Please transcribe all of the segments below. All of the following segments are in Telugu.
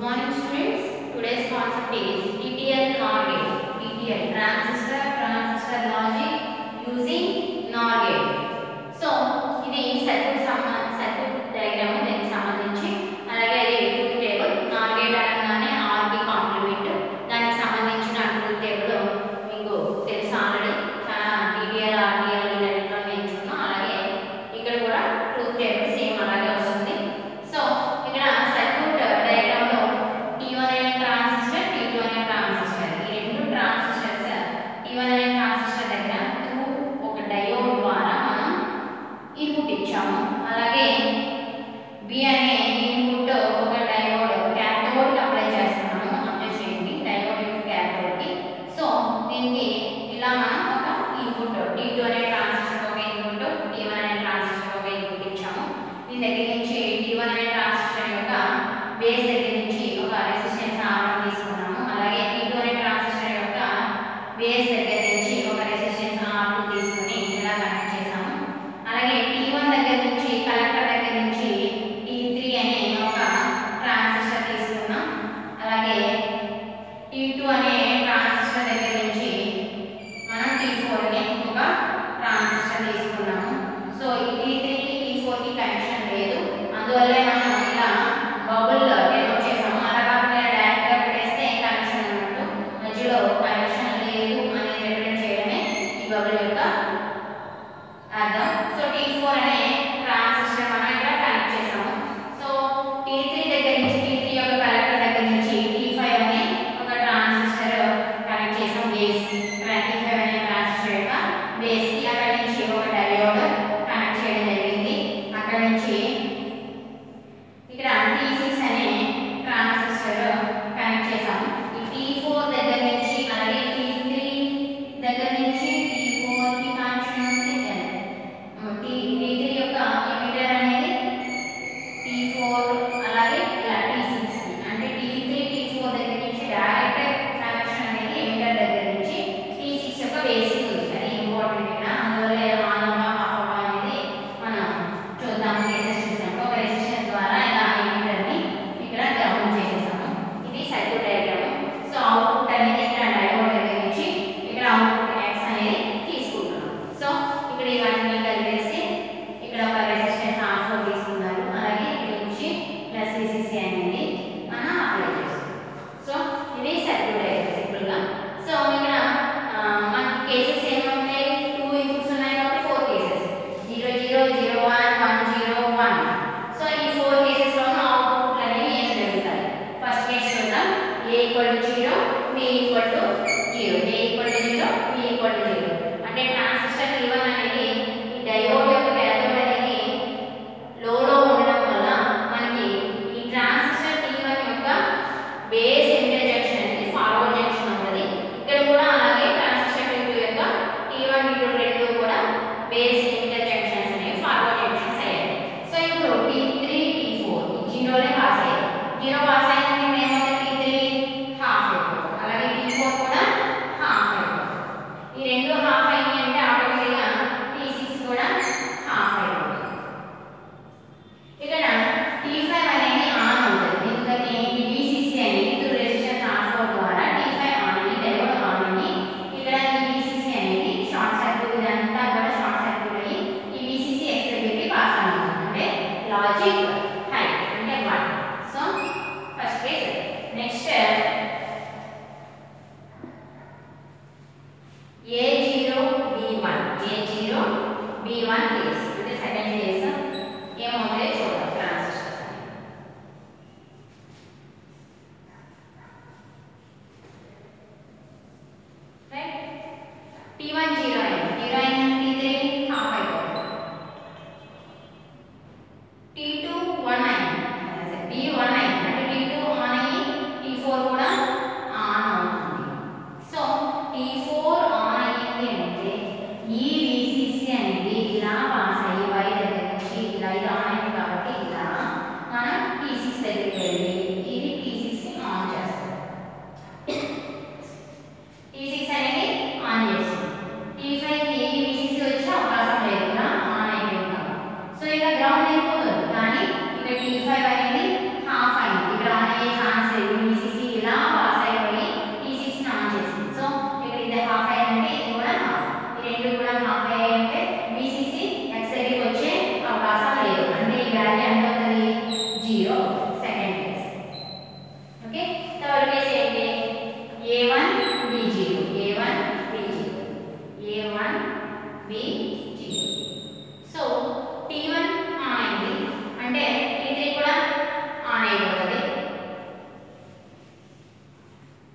Good morning students. Today's concept is DTL card. Base దగ్గర నుంచి ఒక రెసిస్టెన్స్ R1 తీసుకున్నాము. అలాగే ఈక్వలెంట్ ట్రాన్సిస్టర్ యొక్క బేస్ దగ్గర నుంచి ఒక రెసిస్టెన్స్ R2 తీసుకొని ఇలా కనెక్ట్ చేసాము అలాగే T1 దగ్గర నుంచి కలెక్టర్ దగ్గర నుంచి T3 అనే ఒక ట్రాన్సిస్టర్ తీసుకున్నాం. అలాగే T2 అనే ట్రాన్సిస్టర్ దగ్గర నుంచి మనం T4 ఒక ట్రాన్సిస్టర్ తీసుకున్నాము. సో ఈ T3 కి T4 కి కనెక్షన్ లేదు. అందువల్ల మనం ఇలా bubble Hallelujah. Equal to zero B equal to zero A equal to zero B equal to zero అంటే ట్రాన్సిస్టర్ విలువ logic hand number one. So first is next uh, A zero B one. A zero B one is the second is A one is ఇలా పాస్ అయ్యి వై దగ్గర నుంచి ఇలా ఇది ఆన్ అయింది కాబట్టి ఇలా మనం పీ సిక్స్ దగ్గరికి వెళ్ళి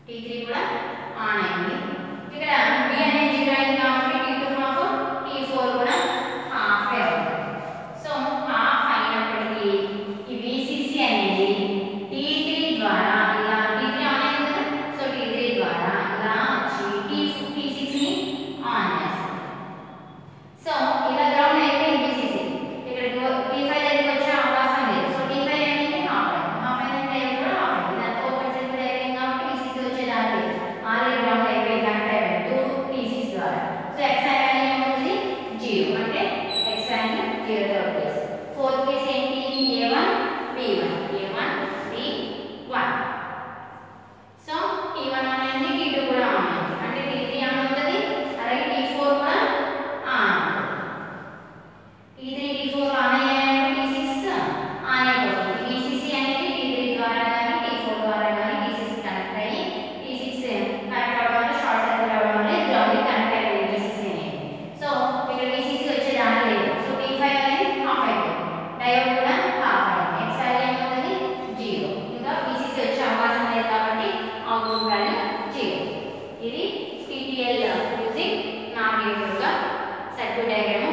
t3 కూడా ఆన్ అయింది ఇక్కడ the negative.